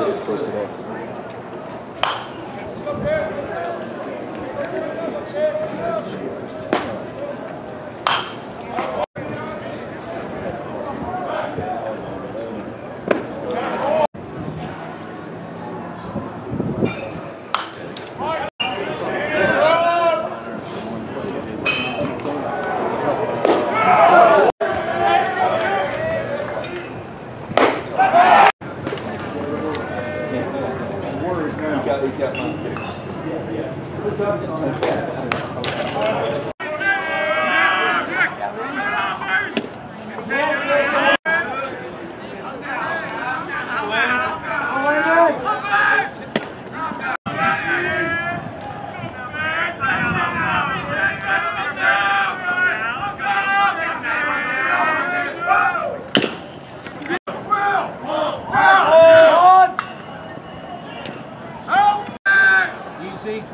Três? Store today. You got, you got mine. Easy.